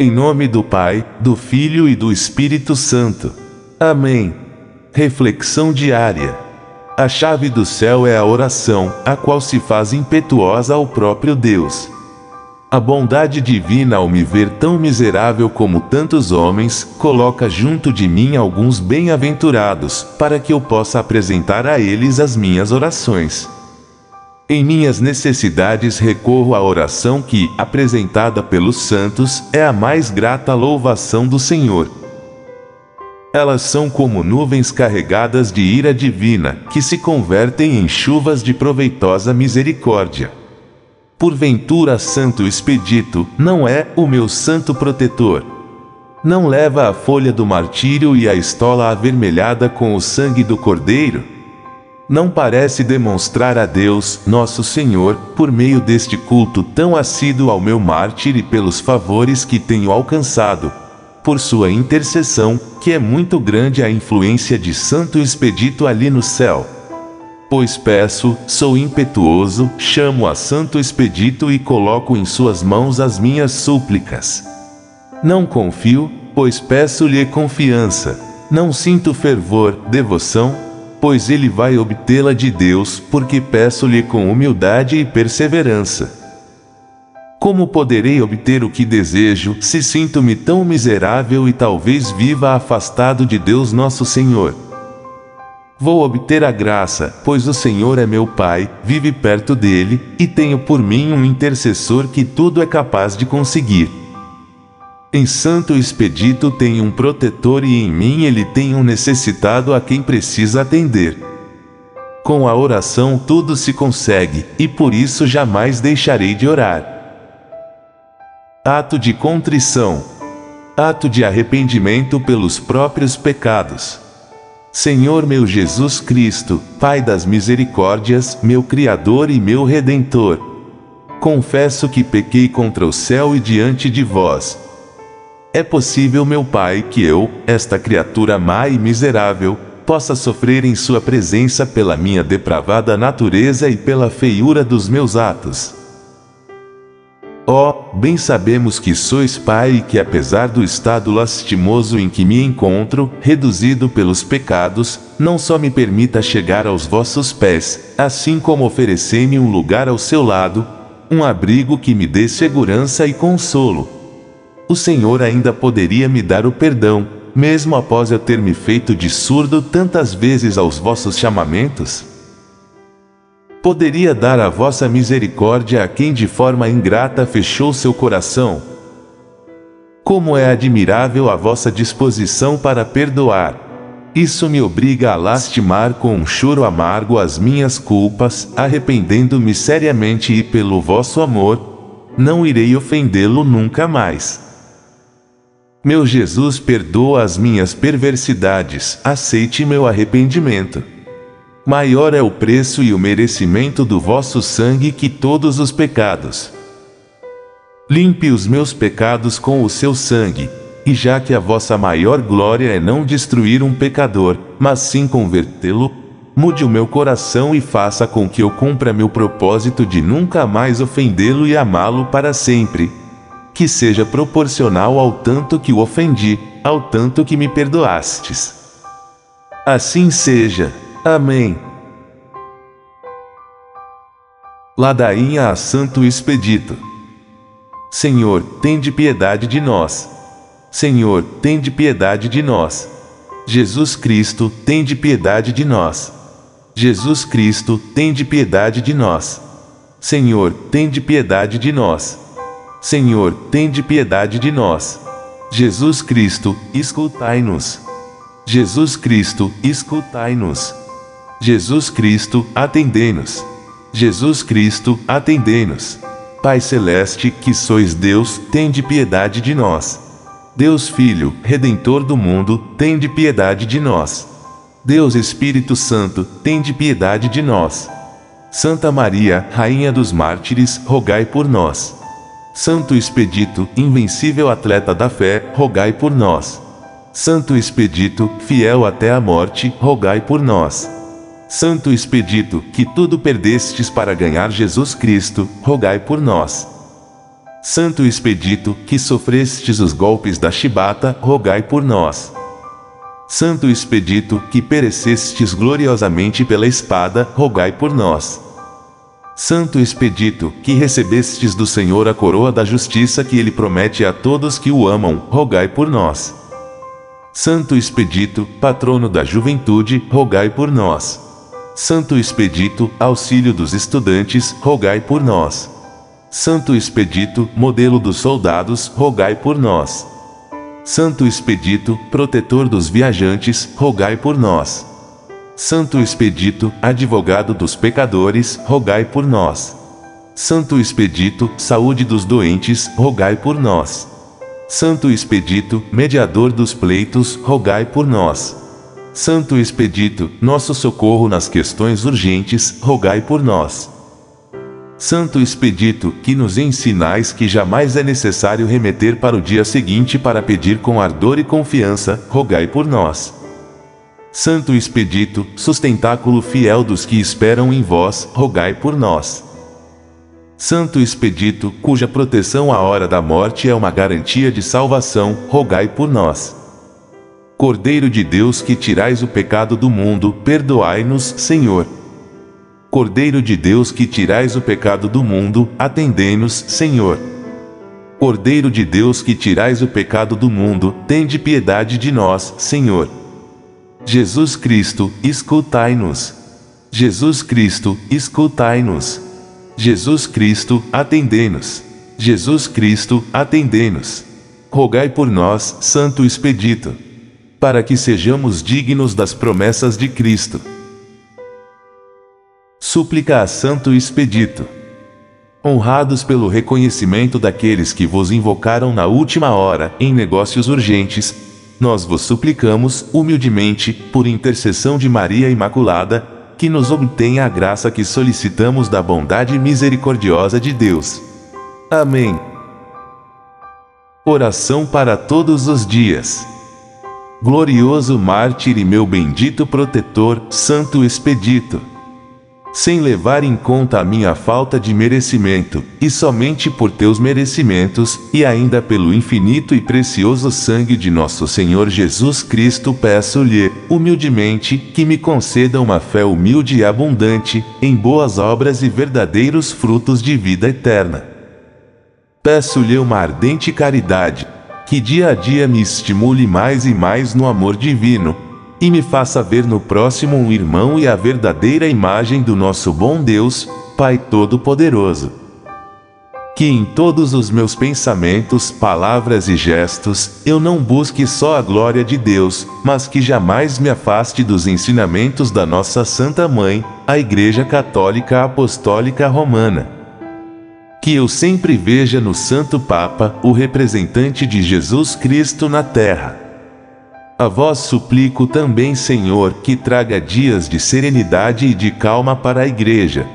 Em nome do Pai, do Filho e do Espírito Santo. Amém. Reflexão diária. A chave do céu é a oração, a qual se faz impetuosa ao próprio Deus. A bondade divina, ao me ver tão miserável como tantos homens, coloca junto de mim alguns bem-aventurados, para que eu possa apresentar a eles as minhas orações. Em minhas necessidades recorro à oração que, apresentada pelos santos, é a mais grata louvação do Senhor. Elas são como nuvens carregadas de ira divina, que se convertem em chuvas de proveitosa misericórdia. Porventura, Santo Expedito, não é o meu santo protetor. Não leva a folha do martírio e a estola avermelhada com o sangue do cordeiro? Não parece demonstrar a Deus, nosso Senhor, por meio deste culto tão assíduo ao meu mártir e pelos favores que tenho alcançado, por sua intercessão, que é muito grande a influência de Santo Expedito ali no céu. Pois peço, sou impetuoso, chamo a Santo Expedito e coloco em suas mãos as minhas súplicas. Não confio, pois peço-lhe confiança. Não sinto fervor, devoção, pois ele vai obtê-la de Deus, porque peço-lhe com humildade e perseverança. Como poderei obter o que desejo, se sinto-me tão miserável e talvez viva afastado de Deus nosso Senhor? Vou obter a graça, pois o Senhor é meu Pai, vive perto dele, e tenho por mim um intercessor que tudo é capaz de conseguir. Em Santo Expedito tem um protetor e em mim ele tem um necessitado a quem precisa atender. Com a oração tudo se consegue, e por isso jamais deixarei de orar. Ato de contrição. Ato de arrependimento pelos próprios pecados. Senhor meu Jesus Cristo, Pai das misericórdias, meu Criador e meu Redentor. Confesso que pequei contra o céu e diante de vós é possível, meu Pai, que eu, esta criatura má e miserável, possa sofrer em Sua presença pela minha depravada natureza e pela feiura dos meus atos. Oh, bem sabemos que sois Pai e que apesar do estado lastimoso em que me encontro, reduzido pelos pecados, não só me permita chegar aos vossos pés, assim como oferecei-me um lugar ao seu lado, um abrigo que me dê segurança e consolo o Senhor ainda poderia me dar o perdão, mesmo após eu ter me feito de surdo tantas vezes aos vossos chamamentos? Poderia dar a vossa misericórdia a quem de forma ingrata fechou seu coração? Como é admirável a vossa disposição para perdoar! Isso me obriga a lastimar com um choro amargo as minhas culpas, arrependendo-me seriamente e pelo vosso amor, não irei ofendê-lo nunca mais. Meu Jesus perdoa as minhas perversidades, aceite meu arrependimento. Maior é o preço e o merecimento do vosso sangue que todos os pecados. Limpe os meus pecados com o seu sangue, e já que a vossa maior glória é não destruir um pecador, mas sim convertê-lo, mude o meu coração e faça com que eu cumpra meu propósito de nunca mais ofendê-lo e amá-lo para sempre que seja proporcional ao tanto que o ofendi, ao tanto que me perdoastes. Assim seja. Amém. Ladainha a Santo Expedito. Senhor, tende piedade de nós. Senhor, tende piedade de nós. Jesus Cristo, tende piedade de nós. Jesus Cristo, tende piedade de nós. Senhor, tende piedade de nós. Senhor, tende piedade de nós. Jesus Cristo, escutai-nos. Jesus Cristo, escutai-nos. Jesus Cristo, atendei-nos. Jesus Cristo, atendei-nos. Pai Celeste, que sois Deus, tende piedade de nós. Deus Filho, Redentor do mundo, tende piedade de nós. Deus Espírito Santo, tende piedade de nós. Santa Maria, Rainha dos Mártires, rogai por nós. Santo Expedito, invencível atleta da fé, rogai por nós. Santo Expedito, fiel até a morte, rogai por nós. Santo Expedito, que tudo perdestes para ganhar Jesus Cristo, rogai por nós. Santo Expedito, que sofrestes os golpes da chibata, rogai por nós. Santo Expedito, que perecestes gloriosamente pela espada, rogai por nós. Santo Expedito, que recebestes do Senhor a coroa da justiça que ele promete a todos que o amam, rogai por nós. Santo Expedito, patrono da juventude, rogai por nós. Santo Expedito, auxílio dos estudantes, rogai por nós. Santo Expedito, modelo dos soldados, rogai por nós. Santo Expedito, protetor dos viajantes, rogai por nós. Santo Expedito, advogado dos pecadores, rogai por nós. Santo Expedito, saúde dos doentes, rogai por nós. Santo Expedito, mediador dos pleitos, rogai por nós. Santo Expedito, nosso socorro nas questões urgentes, rogai por nós. Santo Expedito, que nos ensinais que jamais é necessário remeter para o dia seguinte para pedir com ardor e confiança, rogai por nós. Santo Expedito, sustentáculo fiel dos que esperam em vós, rogai por nós. Santo Expedito, cuja proteção à hora da morte é uma garantia de salvação, rogai por nós. Cordeiro de Deus que tirais o pecado do mundo, perdoai-nos, Senhor. Cordeiro de Deus que tirais o pecado do mundo, atendei-nos, Senhor. Cordeiro de Deus que tirais o pecado do mundo, tende piedade de nós, Senhor. Jesus Cristo, escutai-nos. Jesus Cristo, escutai-nos. Jesus Cristo, atendei-nos. Jesus Cristo, atendei-nos. Rogai por nós, Santo Expedito, para que sejamos dignos das promessas de Cristo. Súplica a Santo Expedito. Honrados pelo reconhecimento daqueles que vos invocaram na última hora, em negócios urgentes, nós vos suplicamos, humildemente, por intercessão de Maria Imaculada, que nos obtenha a graça que solicitamos da bondade misericordiosa de Deus. Amém. Oração para todos os dias. Glorioso mártir e meu bendito protetor, Santo Expedito sem levar em conta a minha falta de merecimento, e somente por teus merecimentos, e ainda pelo infinito e precioso sangue de nosso Senhor Jesus Cristo, peço-lhe, humildemente, que me conceda uma fé humilde e abundante, em boas obras e verdadeiros frutos de vida eterna. Peço-lhe uma ardente caridade, que dia a dia me estimule mais e mais no amor divino, e me faça ver no próximo um irmão e a verdadeira imagem do nosso bom Deus, Pai Todo-Poderoso. Que em todos os meus pensamentos, palavras e gestos, eu não busque só a glória de Deus, mas que jamais me afaste dos ensinamentos da nossa Santa Mãe, a Igreja Católica Apostólica Romana. Que eu sempre veja no Santo Papa o representante de Jesus Cristo na Terra a vós suplico também, Senhor, que traga dias de serenidade e de calma para a Igreja,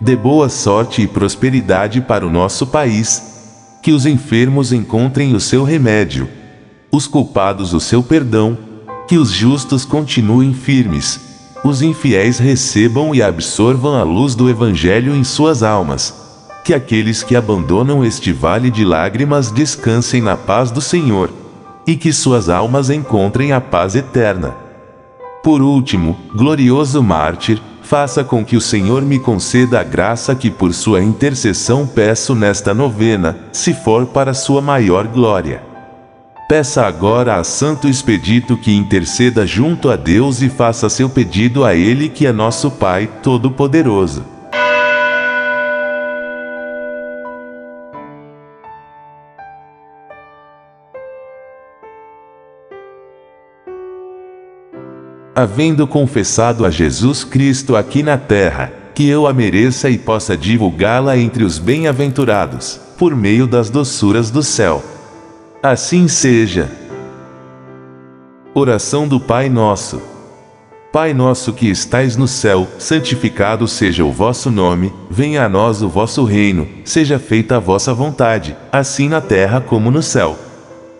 de boa sorte e prosperidade para o nosso país, que os enfermos encontrem o seu remédio, os culpados o seu perdão, que os justos continuem firmes, os infiéis recebam e absorvam a luz do Evangelho em suas almas, que aqueles que abandonam este vale de lágrimas descansem na paz do Senhor e que suas almas encontrem a paz eterna. Por último, glorioso mártir, faça com que o Senhor me conceda a graça que por sua intercessão peço nesta novena, se for para sua maior glória. Peça agora a Santo Expedito que interceda junto a Deus e faça seu pedido a Ele que é nosso Pai Todo-Poderoso. Havendo confessado a Jesus Cristo aqui na terra, que eu a mereça e possa divulgá-la entre os bem-aventurados, por meio das doçuras do céu. Assim seja. Oração do Pai Nosso. Pai nosso que estais no céu, santificado seja o vosso nome, venha a nós o vosso reino, seja feita a vossa vontade, assim na terra como no céu.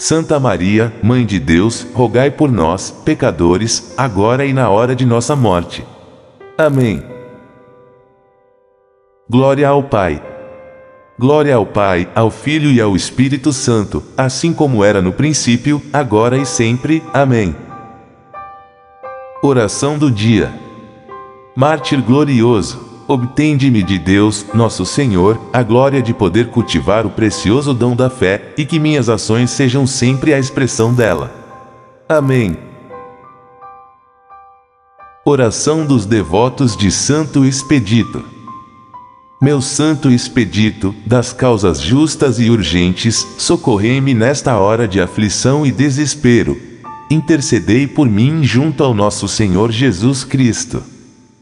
Santa Maria, Mãe de Deus, rogai por nós, pecadores, agora e na hora de nossa morte. Amém. Glória ao Pai. Glória ao Pai, ao Filho e ao Espírito Santo, assim como era no princípio, agora e sempre. Amém. Oração do dia. Mártir glorioso, obtende-me de Deus, nosso Senhor, a glória de poder cultivar o precioso dom da fé e que minhas ações sejam sempre a expressão dela. Amém. Oração dos devotos de Santo Expedito. Meu santo expedito, das causas justas e urgentes, socorrei-me nesta hora de aflição e desespero. Intercedei por mim junto ao nosso Senhor Jesus Cristo.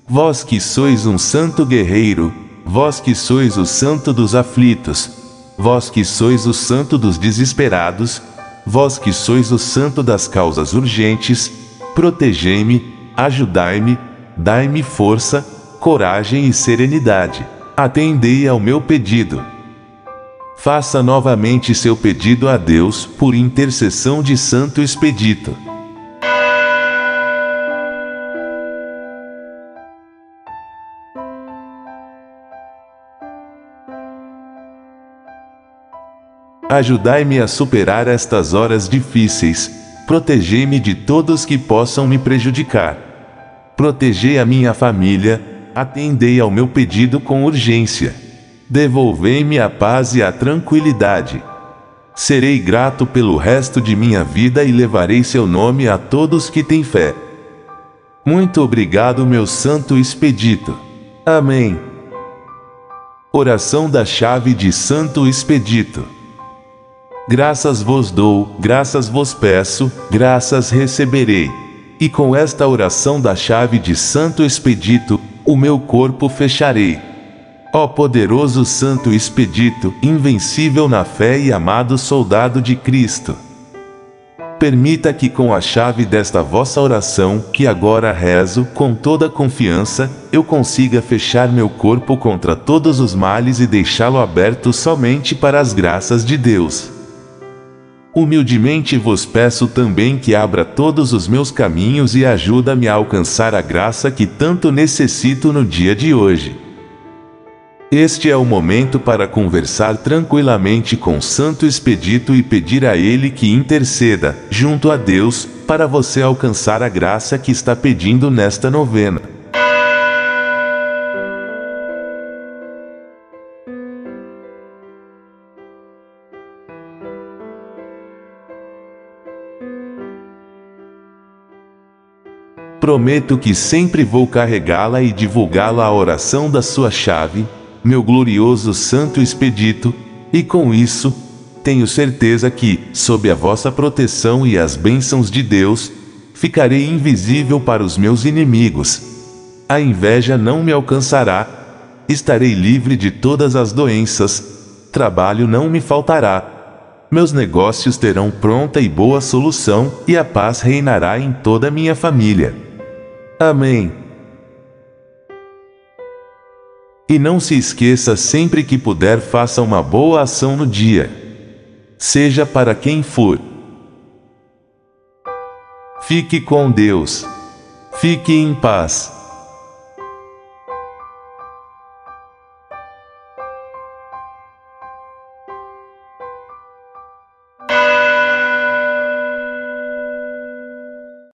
Vós que sois um santo guerreiro, vós que sois o santo dos aflitos, vós que sois o santo dos desesperados, vós que sois o santo das causas urgentes, protegei-me, ajudai-me, dai-me força, coragem e serenidade atendei ao meu pedido. Faça novamente seu pedido a Deus por intercessão de Santo Expedito. Ajudai-me a superar estas horas difíceis, protegei-me de todos que possam me prejudicar. Protegei a minha família, atendei ao meu pedido com urgência. Devolvei-me a paz e a tranquilidade. Serei grato pelo resto de minha vida e levarei seu nome a todos que têm fé. Muito obrigado, meu santo expedito. Amém. Oração da chave de Santo Expedito. Graças vos dou, graças vos peço, graças receberei. E com esta oração da chave de Santo Expedito, o meu corpo fecharei. Ó poderoso Santo Expedito, invencível na fé e amado soldado de Cristo. Permita que com a chave desta vossa oração, que agora rezo com toda confiança, eu consiga fechar meu corpo contra todos os males e deixá-lo aberto somente para as graças de Deus. Humildemente vos peço também que abra todos os meus caminhos e ajuda-me a alcançar a graça que tanto necessito no dia de hoje. Este é o momento para conversar tranquilamente com Santo Expedito e pedir a ele que interceda, junto a Deus, para você alcançar a graça que está pedindo nesta novena. Prometo que sempre vou carregá-la e divulgá-la a oração da sua chave, meu glorioso Santo Expedito, e com isso, tenho certeza que, sob a vossa proteção e as bênçãos de Deus, ficarei invisível para os meus inimigos. A inveja não me alcançará, estarei livre de todas as doenças, trabalho não me faltará. Meus negócios terão pronta e boa solução, e a paz reinará em toda a minha família. Amém. E não se esqueça sempre que puder faça uma boa ação no dia. Seja para quem for. Fique com Deus. Fique em paz.